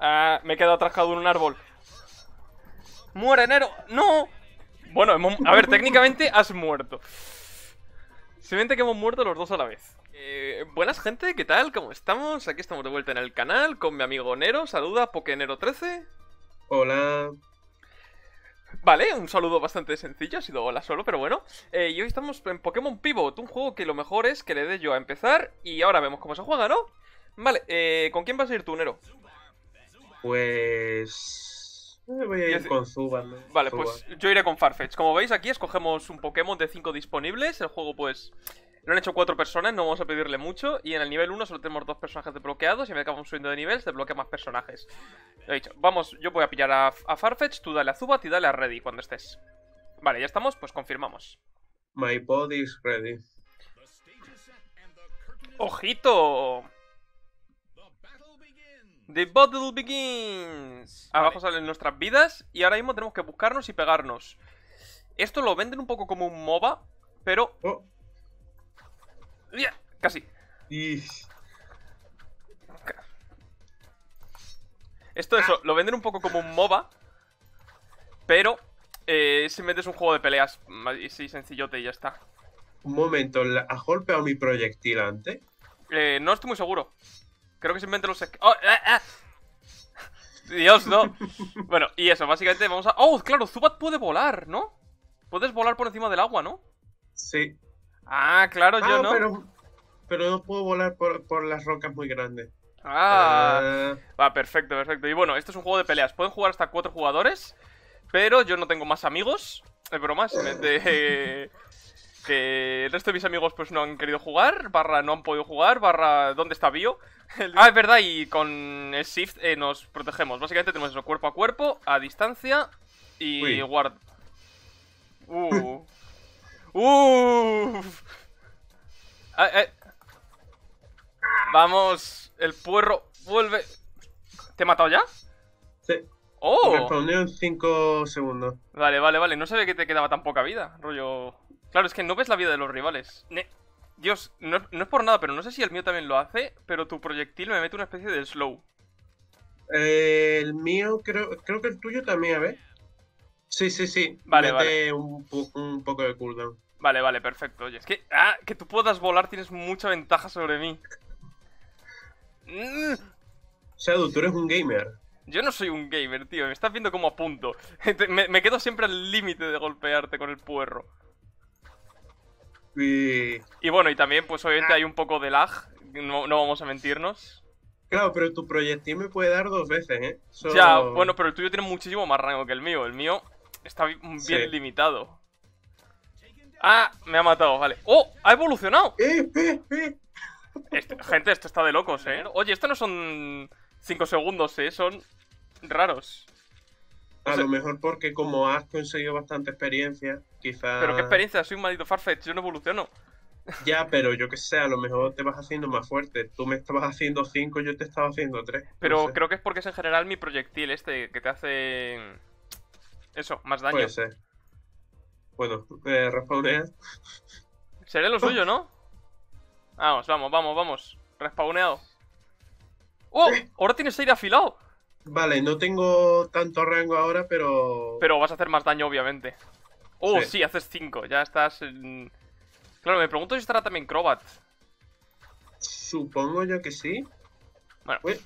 Ah, me he quedado atrascado en un árbol. ¡Muere, Nero! ¡No! Bueno, hemos- a ver, técnicamente has muerto. Simplemente que hemos muerto los dos a la vez. Eh, buenas gente, ¿qué tal? ¿Cómo estamos? Aquí estamos de vuelta en el canal con mi amigo Nero. Saluda, Pokenero13. Hola. Vale, un saludo bastante sencillo, ha sido hola solo, pero bueno. Eh, y hoy estamos en Pokémon Pivot, un juego que lo mejor es que le dé yo a empezar y ahora vemos cómo se juega, ¿no? Vale, eh, ¿con quién vas a ir tú, Nero? Pues. eh, Voy a ir con Zubat. ¿no? Vale, Zubat. pues yo iré con Farfetch. Como veis aquí escogemos un Pokémon de 5 disponibles. El juego pues lo han hecho 4 personas, no vamos a pedirle mucho. Y en el nivel 1 solo tenemos dos personajes desbloqueados y a medida que vamos subiendo de nivel se desbloquean más personajes. Lo he dicho, vamos, yo voy a pillar a, a Farfetch, tú dale a Zubat y dale a Ready cuando estés. Vale, ya estamos, pues confirmamos. My body is ready. ¡Ojito! The battle begins. Abajo salen nuestras vidas y ahora mismo tenemos que buscarnos y pegarnos. Esto lo venden un poco como un MOBA, pero... Oh. ¡Ya! Casi. Y... Esto eso, lo venden un poco como un MOBA, pero eh, simplemente es un juego de peleas. Sí, sencillote y ya está. Un momento, ¿la- ¿has golpeado mi proyectil antes? Eh, no estoy muy seguro. Creo que simplemente los... ¡Oh! ¡Ah! Dios, no. bueno, y eso, básicamente vamos a... ¡Oh, claro! Zubat puede volar, ¿no? Puedes volar por encima del agua, ¿no? Sí. Ah, claro, yo ah, no. pero. Pero no puedo volar por, por las rocas muy grandes. Ah, Ah, va, perfecto, perfecto. Y bueno, esto es un juego de peleas. Pueden jugar hasta cuatro jugadores, pero yo no tengo más amigos. Es broma, simplemente eh, que el resto de mis amigos pues no han querido jugar, barra no han podido jugar, barra ¿dónde está Bio? Ah, es verdad, y con el Shift eh, nos protegemos. Básicamente tenemos eso, cuerpo a cuerpo, a distancia y Uy. guard... Uh. uh. Ah, eh. Vamos, el puerro vuelve. ¿Te he matado ya? sí. ¡Oh! Respondió en 5 segundos. Vale, vale, vale. No sabía que te quedaba tan poca vida. Rollo. Claro, es que no ves la vida de los rivales. Ne- Dios, no, no es por nada, pero no sé si el mío también lo hace. Pero tu proyectil me mete una especie de slow. Eh, el mío, creo, creo que el tuyo también, a ver. Sí, sí, sí. Vale, Mete Un, pu- un poco de cooldown. Vale, vale, perfecto. Oye, es que. Ah, que tú puedas volar tienes mucha ventaja sobre mí. Mm, Shadow, tú eres un gamer. Yo no soy un gamer, tío. Me estás viendo como apunto. Te- Me, me quedo siempre al límite de golpearte con el puerro. Y... Y bueno, y también, pues obviamente hay un poco de lag. No, no vamos a mentirnos. Claro, pero tu proyectil me puede dar dos veces, ¿eh? Ya, bueno, pero el tuyo tiene muchísimo más rango que el mío. El mío está bi- bien Sí. limitado. Ah, me ha matado, vale. ¡Oh! ¡Ha evolucionado! ¡Eh, eh, eh! Este- gente, esto está de locos, ¿eh? Oye, esto no son 5 segundos, ¿eh? Son raros. A O sea- lo mejor porque como has conseguido bastante experiencia, quizás... Pero qué experiencia, soy un maldito Farfetch, yo no evoluciono. Ya, pero yo qué sé, a lo mejor te vas haciendo más fuerte. Tú me estabas haciendo 5, yo te estaba haciendo 3. Pero creo que es porque es en general mi proyectil este que te hace... Eso, más daño. Puede ser. Bueno, eh. Seré lo suyo, ¿no? Vamos, vamos, vamos, vamos. Respawneado. ¡Oh! Ahora tienes aire afilado. Vale, no tengo tanto rango ahora, pero... Pero vas a hacer más daño, obviamente. Oh, sí, Sí. haces 5. Ya estás en... Claro, me pregunto si estará también Crobat. Supongo yo que sí. Bueno, Uy,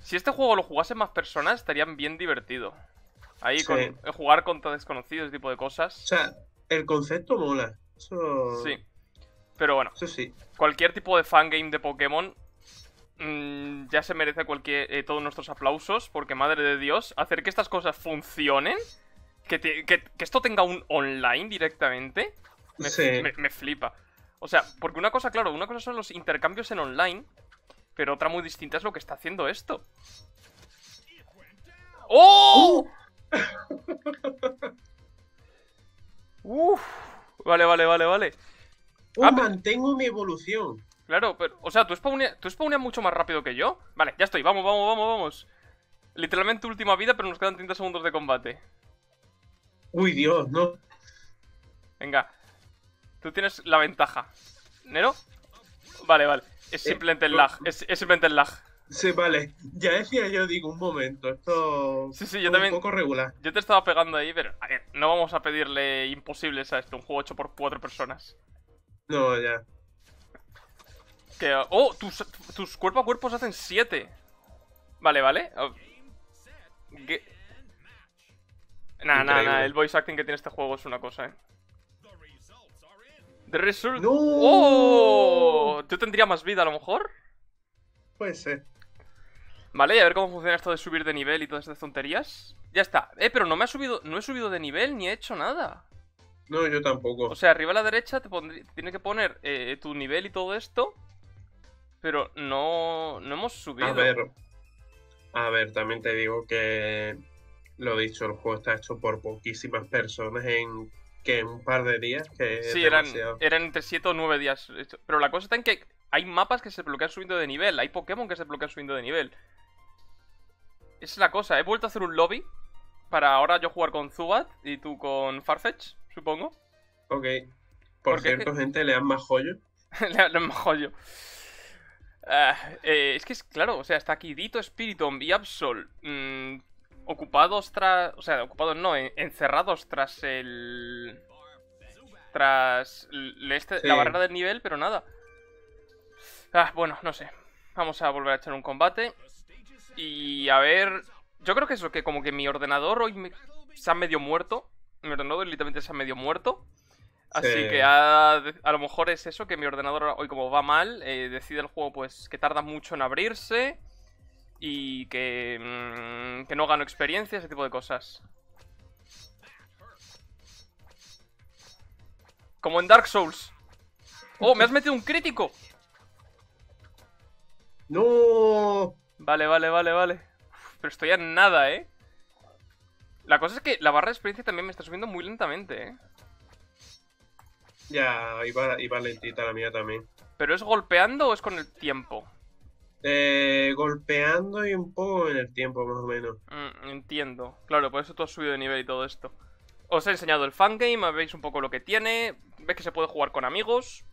si este juego lo jugasen más personas, estarían bien divertido. Ahí, Sí. con eh, jugar contra desconocidos, ese tipo de o cosas. sea, el concepto mola. Eso... Sí. Pero bueno, Eso sí. cualquier tipo de fangame de Pokémon mm, ya se merece cualquier, eh, todos nuestros aplausos, porque madre de Dios, hacer que estas cosas funcionen, que, te- que- que esto tenga un online directamente, me, Sí. me- me flipa. O sea, porque una cosa, claro, una cosa son los intercambios en online, pero otra muy distinta es lo que está haciendo esto. ¡Oh! Uf. Vale, vale, vale, vale. ¡Uh, Ah, mantengo mi evolución! Claro, pero, o sea, ¿tú spawneas, tú spawneas mucho más rápido que yo? Vale, ya estoy, vamos, vamos, vamos, vamos. Literalmente última vida, pero nos quedan 30 segundos de combate. ¡Uy, Dios, no! Venga, tú tienes la ventaja. ¿Nero? Vale, vale. Es Eh, simplemente el lag, es, es simplemente el lag. Sí, vale. Ya decía yo, digo, un momento, esto Sí, sí, yo un también- poco regular. Yo te estaba pegando ahí, pero a ver, no vamos a pedirle imposibles a esto, un juego hecho por cuatro personas. No, ya. Que, oh, tus, tus cuerpo a cuerpo se hacen siete. Vale, vale. Oh. Nah, nah, nah, el voice acting que tiene este juego es una cosa, eh. The result. ¡No! ¡Oh! ¿Yo tendría más vida a lo mejor? Puede ser. Vale, y a ver cómo funciona esto de subir de nivel y todas estas tonterías. Ya está. Eh, pero no me ha subido. No he subido de nivel ni he hecho nada. No, yo tampoco. O sea, arriba a la derecha te tiene que poner eh, tu nivel y todo esto. Pero no, no hemos subido. A ver, a ver, también te digo que lo dicho, el juego está hecho por poquísimas personas en que un par de días, que Sí, eran, eran entre 7 o 9 días. Pero la cosa está en que hay mapas que se bloquean subiendo de nivel. Hay Pokémon que se bloquean subiendo de nivel. Esa es la cosa. He vuelto a hacer un lobby para ahora yo jugar con Zubat y tú con Farfetch, supongo. Ok. Por Porque es cierto, gente, lean más joyo. Le le joyo. Ah, eh, es que es claro, o sea, está aquí Dito, Spiritomb y Absol mm, ocupados tras. O sea, ocupados no, en- encerrados tras el. Tras el- este- Sí. la barrera del nivel, pero nada. Ah, bueno, no sé. Vamos a volver a echar un combate. Y a ver. Yo creo que eso, que como que mi ordenador hoy me- se ha medio muerto. Mi ordenador literalmente se ha medio muerto. Así Sí. que a, a lo mejor es eso, que mi ordenador hoy como va mal, eh, decide el juego pues que tarda mucho en abrirse y que, mm, que no gano experiencia, ese tipo de cosas. Como en Dark Souls. ¡Oh, me has metido un crítico! ¡No! Vale, vale, vale, vale. Uf, pero estoy a nada, ¿eh? La cosa es que la barra de experiencia también me está subiendo muy lentamente, ¿eh? Ya, iba, iba lentita la mía también. ¿Pero es golpeando o es con el tiempo? Eh, golpeando y un poco en el tiempo, más o menos. Mm, entiendo. Claro, por eso tú has subido de nivel y todo esto. Os he enseñado el fangame, veis un poco lo que tiene, ves que se puede jugar con amigos.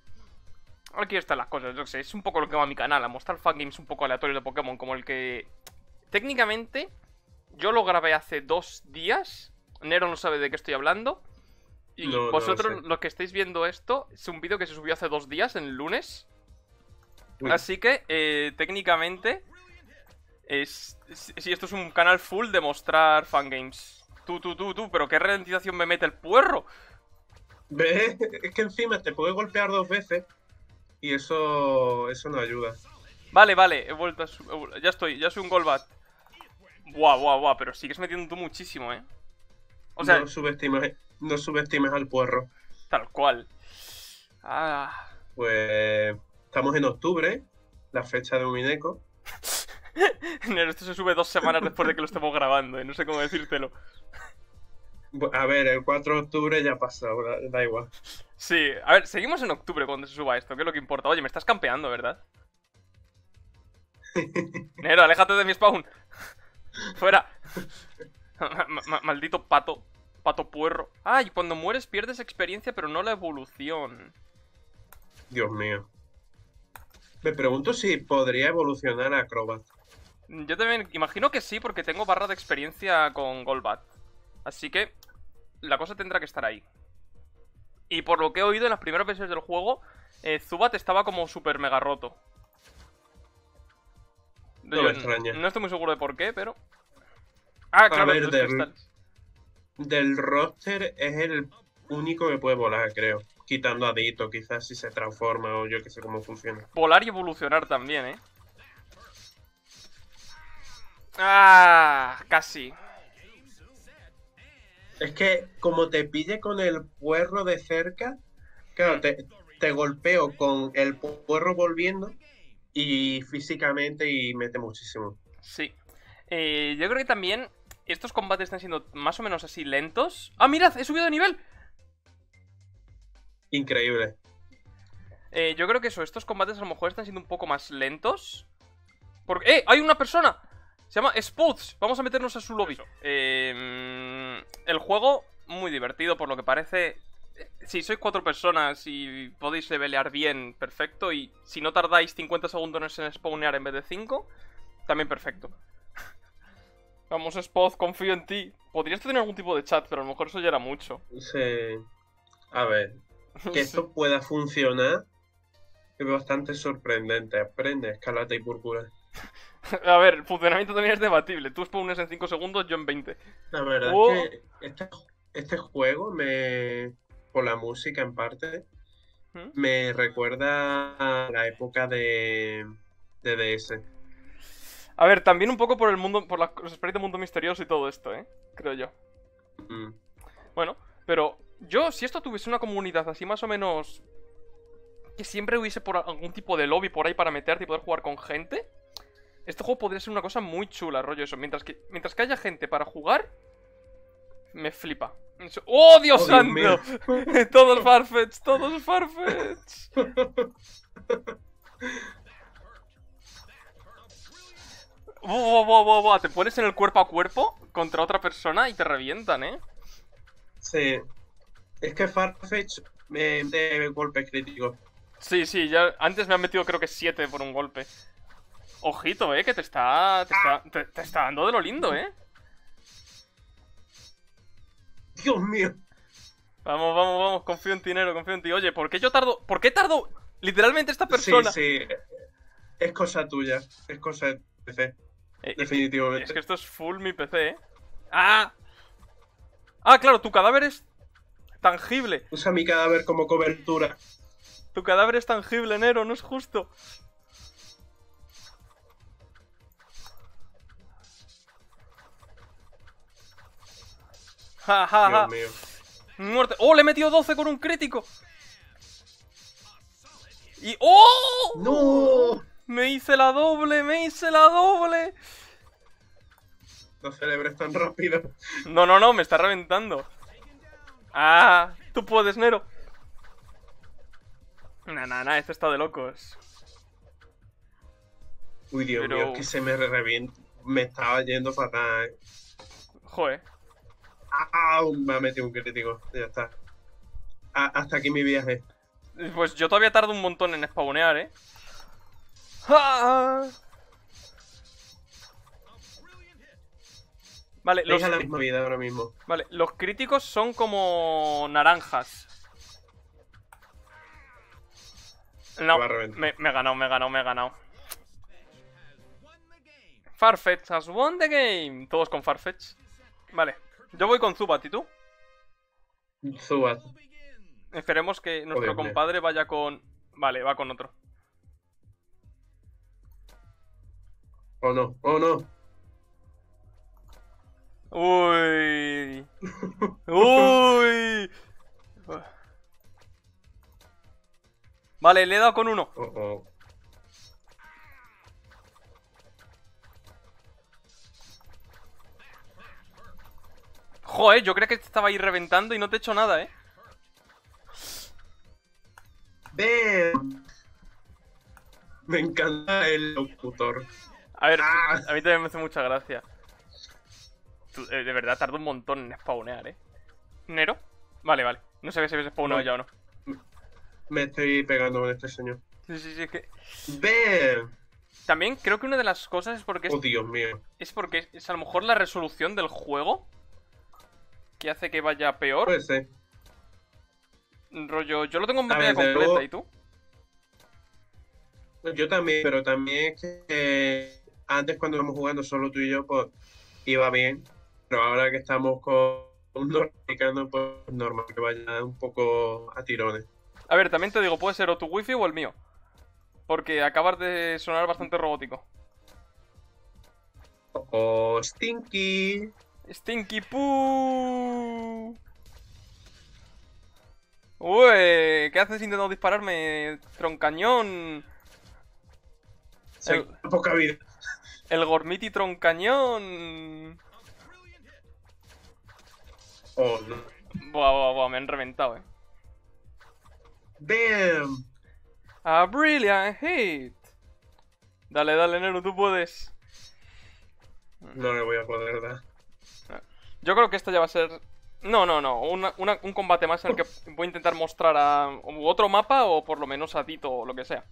Aquí están las cosas, yo sé, es un poco lo que va a mi canal, a mostrar fangames un poco aleatorios de Pokémon, como el que... Técnicamente, yo lo grabé hace dos días, Nero no sabe de qué estoy hablando, y No, no lo vosotros, que estáis viendo esto, es un vídeo que se subió hace dos días, en el lunes, Uy, Así que, eh, técnicamente, es, si esto es un canal full de mostrar fangames. Tú, tú, tú, tú, pero qué ralentización me mete el puerro. ¿Ves? Es que encima te puede golpear dos veces y eso, eso no ayuda. Vale, vale, he vuelto a Ya estoy, ya soy un Golbat. Buah, buah, buah, pero sigues metiendo tú muchísimo, eh. O sea, no subestimes, no subestimes al puerro. tal cual. Ah. Pues estamos en octubre, la fecha de Umineco. Nero, esto se sube dos semanas después de que lo estemos grabando, eh. No sé cómo decírtelo. A ver, el 4 de octubre ya pasó, da, igual. Sí, a ver, seguimos en octubre cuando se suba esto, que es lo que importa. Oye, me estás campeando, ¿verdad? Nero, aléjate de mi spawn. Fuera. Ma- ma- maldito pato. Pato puerro. Ah, y cuando mueres pierdes experiencia, pero no la evolución. Dios mío. Me pregunto si podría evolucionar a Acrobat. Yo también imagino que sí, porque tengo barra de experiencia con Golbat. Así que la cosa tendrá que estar ahí. Y por lo que he oído en las primeras versiones del juego, eh, Zubat estaba como super mega roto. No Yo me extraña. No estoy muy seguro de por qué, pero. Ah, claro, ver, los cristales. Del roster es el único que puede volar, creo. Quitando a Dito, quizás si se transforma o yo que sé cómo funciona. Volar y evolucionar también, ¿eh? Ah, casi. Es que como te pille con el puerro de cerca, claro, te, te golpeo con el puerro volviendo y físicamente y mete muchísimo. Sí. Eh, yo creo que también estos combates están siendo más o menos así lentos. ¡Ah, mirad! ¡He subido de nivel! Increíble. Eh, yo creo que eso, estos combates a lo mejor están siendo un poco más lentos. Porque. ¡Eh! ¡Hay una persona! Se llama Spouts. Vamos a meternos a su lobby. Eh, mm, el juego, muy divertido por lo que parece. Si sois cuatro personas y podéis levelear bien, perfecto. Y si no tardáis 50 segundos en spawnear en vez de 5, también perfecto. Vamos, Spot, confío en ti. Podrías tener algún tipo de chat, pero a lo mejor eso ya era mucho. Sí. A ver, que esto pueda funcionar es bastante sorprendente. Aprende, escalata y púrpura. A ver, el funcionamiento también es debatible. Tú spawnes en 5 segundos, yo en 20. La verdad Oh. es que este, este juego me. por la música en parte. ¿Mm? Me recuerda a la época de. de DS. A ver, también un poco por el mundo, por los sprites de mundo misterioso y todo esto, ¿eh? Creo yo. Mm. Bueno, pero yo, si esto tuviese una comunidad así más o menos... Que siempre hubiese por algún tipo de lobby por ahí para meterte y poder jugar con gente. Este juego podría ser una cosa muy chula, rollo eso. Mientras que, mientras que haya gente para jugar, me flipa. ¡Oh, Dios Oh, santo! todos Farfetch, todos Farfetch. Buah, buah, buah, buah, Te pones en el cuerpo a cuerpo contra otra persona y te revientan, ¿eh? Sí. Es que Farfetch me de golpe crítico. Sí, sí, ya antes me han metido creo que 7 por un golpe. Ojito, eh, que te está, te está, te, te está dando de lo lindo, eh. Dios mío. Vamos, vamos, vamos, confío en ti, Nero, confío en ti. Oye, ¿por qué yo tardo? ¿Por qué tardo literalmente esta persona? Sí, sí. Es cosa tuya. Es cosa de PC. Eh, Definitivamente. es que esto es full mi PC, eh. ¡Ah! Ah, claro, tu cadáver es tangible. Usa mi cadáver como cobertura. Tu cadáver es tangible, Nero, no es justo. Ja, ja, ja. Dios mío. Muerte. ¡Oh, le he metido 12 con un crítico! Y... ¡Oh! ¡No! Me hice la doble, me hice la doble. No celebres tan rápido. No, no, no, me está reventando. Ah, tú puedes, Nero. Nah, nah, nah, esto está de locos. Uy, Dios Pero- mío, que se me revienta. Me estaba yendo fatal. eh. Joder. ¡Ah! Me ha metido un crítico. Ya está. Ah, hasta aquí mi viaje. Pues yo todavía tardo un montón en spawnear, ¿eh? ¡Ah! Vale, los, Deja la misma vida ahora mismo. vale, los críticos son como naranjas. No, me, me he ganado, me he ganado, me he ganado. Farfetch has won the game. Todos con Farfetch. Vale, yo voy con Zubat, ¿y tú? Zubat. Esperemos que nuestro compadre vaya con... Vale, va con otro. Oh no, oh no. Uy. Uy. Vale, le he dado con uno. Oh, oh. Joder, yo creo que te estaba ahí reventando y no te he hecho nada, ¿eh? Me encanta el locutor. A ver, Ah. a mí también me hace mucha gracia. Tú, eh, de verdad, tarda un montón en spawnear, ¿eh? ¿Nero? Vale, vale. No sé si habéis spawnado No. ya o no. Me estoy pegando con este señor. Sí, sí, sí, es que... ¡Ven! También creo que una de las cosas es porque es Oh, Dios mío. Es porque es, es a lo mejor la resolución del juego que hace que vaya peor. Puede ser. Rollo, yo lo tengo en pantalla completa, luego- ¿y tú? Yo también, pero también es que eh, antes cuando íbamos jugando solo tú y yo, pues iba bien. Pero ahora que estamos con un norteamericano, pues normal que vaya un poco a tirones. A ver, también te digo, puede ser o tu wifi o el mío. Porque acabas de sonar bastante robótico. Oh, Stinky. Stinky Poo. Uy, ¿qué haces intentando dispararme? Troncañón. Sí, El- poca vida. El Gormiti Troncañón. Oh, no. Buah, buah, buah, me han reventado, eh. Bam. A brilliant hit. Dale, dale, Nero, tú puedes. No le voy a poder dar. Yo creo que esto ya va a ser. No, no, no. una- una- un combate más en el que voy a intentar mostrar a otro mapa o por lo menos a Tito o lo que sea.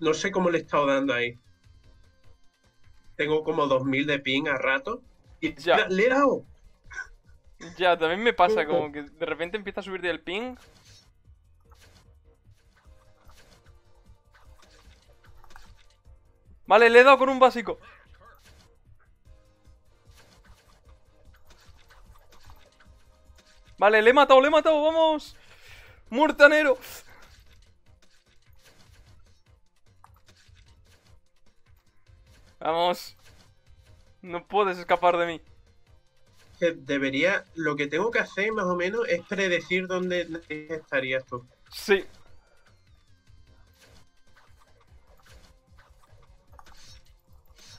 No sé cómo le he estado dando ahí. Tengo como 2000 de ping a rato. Y Ya. le he dado. Ya, también me pasa, como que de repente empieza a subir el ping. Vale, le he dado con un básico. Vale, le he matado, le he matado, vamos. Muertanero. Vamos. No puedes escapar de mí. Que debería. Lo que tengo que hacer más o menos es predecir dónde estarías tú. Sí.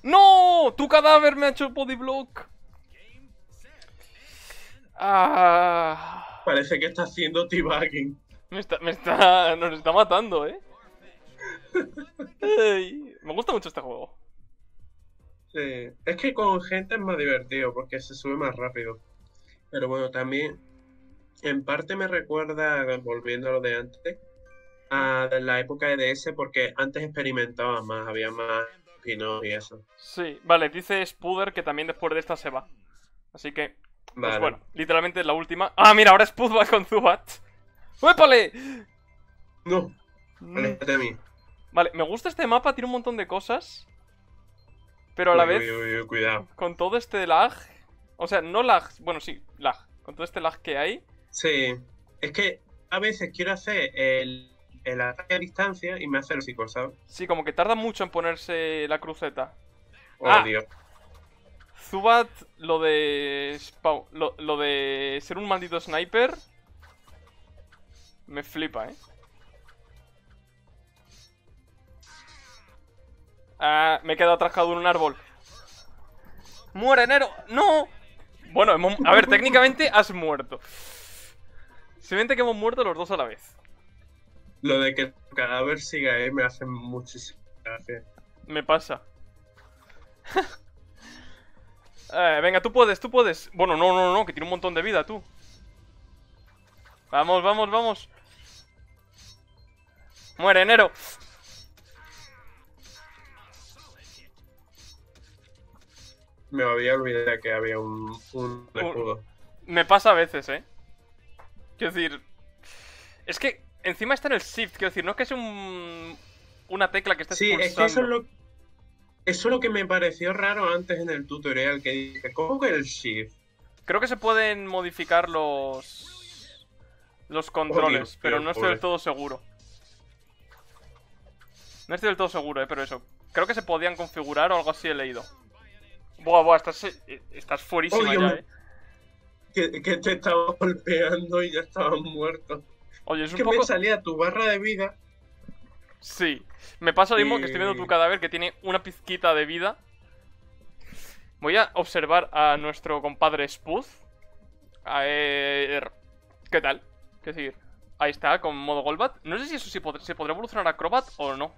¡No! ¡Tu cadáver me ha hecho body block! Ah, Parece que está haciendo teabagging. me está, me está, nos está matando, ¿eh? Ey, me gusta mucho este juego. Sí. Es que con gente es más divertido porque se sube más rápido. Pero bueno, también en parte me recuerda, volviendo a lo de antes, a la época de DS porque antes experimentaba más, había más spin-off y eso. Sí, vale, dice Spuder que también después de esta se va. Así que, pues bueno, literalmente la última. Ah, mira, ahora Spud va con Zubat. ¡Épale! No, Mm. aléjate de mí. Vale, me gusta este mapa, tiene un montón de cosas. Pero a la Uy, vez, uy, uy, uy, cuidado. con todo este lag. O sea, no lag, bueno, sí, lag. Con todo este lag que hay. Sí, es que a veces quiero hacer el, el ataque a distancia y me hace el psico, ¿sabes? Sí, como que tarda mucho en ponerse la cruceta. Ah. Odio. Zubat, lo de. Lo, lo de ser un maldito sniper. Me flipa, eh. Ah, me he quedado atrascado en un árbol. ¡Muere, Nero! ¡No! Bueno, hemos- a ver, técnicamente has muerto. Simplemente que hemos muerto los dos a la vez. Lo de que tu cadáver siga ahí me hace muchísima gracia. Me pasa. Eh, venga, tú puedes, tú puedes. Bueno, no, no, no, que tiene un montón de vida, tú. Vamos, vamos, vamos. Muere, Nero. Me había olvidado que había un, un escudo. Me pasa a veces, ¿eh? Quiero decir... Es que encima está en el shift, quiero decir, no es que es un... Una tecla que estés Sí, pulsando. es que eso es lo eso es lo que me pareció raro antes en el tutorial, que dije, ¿cómo que el shift? Creo que se pueden modificar los... Los controles, pero no estoy del todo seguro. No estoy del todo seguro, eh, pero eso. Creo que se podían configurar o algo así he leído. Buah, buah, estás, eh, estás fuerísima Oh, ya, eh. Que, que te estaba golpeando y ya estabas muerto. Oye, es Es un que poco... me salía tu barra de vida. Sí, me pasa lo mismo que estoy viendo tu Y- cadáver que tiene una pizquita de vida. Voy a observar a nuestro compadre Spuz. A ver... ¿Qué tal? ¿Qué decir? Ahí está, con modo Golbat. No sé si eso sí pod- se podrá evolucionar a Acrobat o no.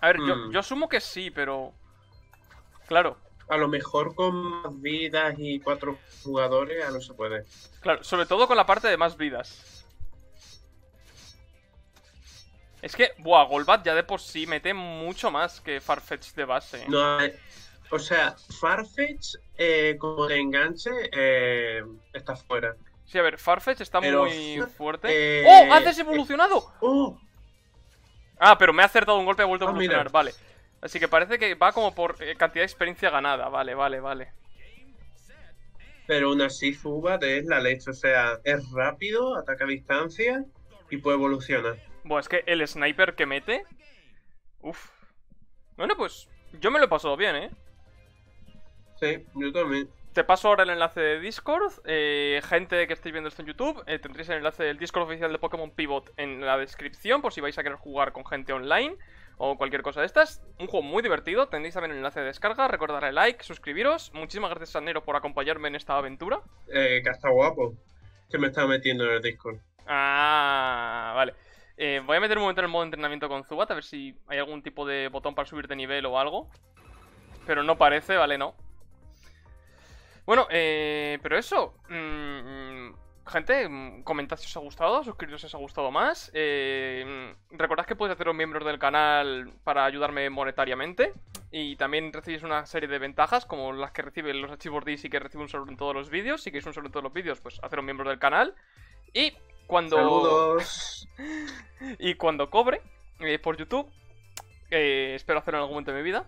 A ver, yo, Hmm. yo asumo que sí, pero... Claro, A lo mejor con más vidas y cuatro jugadores ya no se puede. claro, sobre todo con la parte de más vidas. Es que, buah, Golbat ya de por sí mete mucho más que Farfetch de base. No hay- o sea, Farfetch, eh, como te enganche, eh, está fuera. Sí, a ver, Farfetch está Pero, muy fuerte. eh, ¡Oh! ¡Haces evolucionado! ¡Oh! Ah, pero me ha acertado un golpe y ha vuelto a Ah, evolucionar, vale. Así que parece que va como por eh, cantidad de experiencia ganada, vale, vale, vale. Pero aún así Zubat es la leche, o sea, es rápido, ataca a distancia y puede evolucionar. Bueno, es que el sniper que mete... Uf. Bueno, pues yo me lo he pasado bien, ¿eh? Sí, yo también. Te paso ahora el enlace de Discord. eh, gente que estéis viendo esto en YouTube, eh, tendréis el enlace del Discord oficial de Pokémon Pivot en la descripción por si vais a querer jugar con gente online o cualquier cosa de estas. Un juego muy divertido, tendréis también el enlace de descarga, recordad darle like, suscribiros. Muchísimas gracias a Nero por acompañarme en esta aventura. Eh, que está guapo. Que me está metiendo en el Discord. Ah, vale. Eh, voy a meter un momento en el modo entrenamiento con Zubat a ver si hay algún tipo de botón para subir de nivel o algo. Pero no parece, vale, no. Bueno, eh, pero eso. mm, gente, mm, comentad si os ha gustado, suscribiros si os ha gustado más. Eh, mm, recordad que podéis haceros miembros del canal para ayudarme monetariamente. Y también recibís una serie de ventajas, como las que reciben los archivos DIS y que reciben un saludo en todos los vídeos. Si queréis un saludo en todos los vídeos, pues haceros miembros del canal. Y cuando. Saludos. Y cuando cobre eh, por YouTube, eh, espero hacerlo en algún momento de mi vida.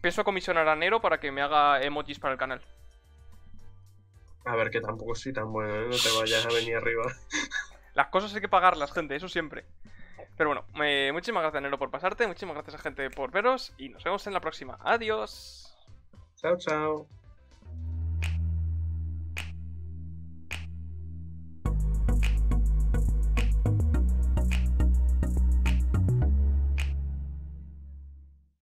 Pienso comisionar a Nero para que me haga emojis para el canal. A ver, que tampoco soy tan bueno, ¿eh? No te vayas a venir arriba. Las cosas hay que pagarlas, gente, eso siempre. Pero bueno, eh, muchísimas gracias, Nero, por pasarte. Muchísimas gracias a gente por veros. Y nos vemos en la próxima. Adiós. Chao, chao.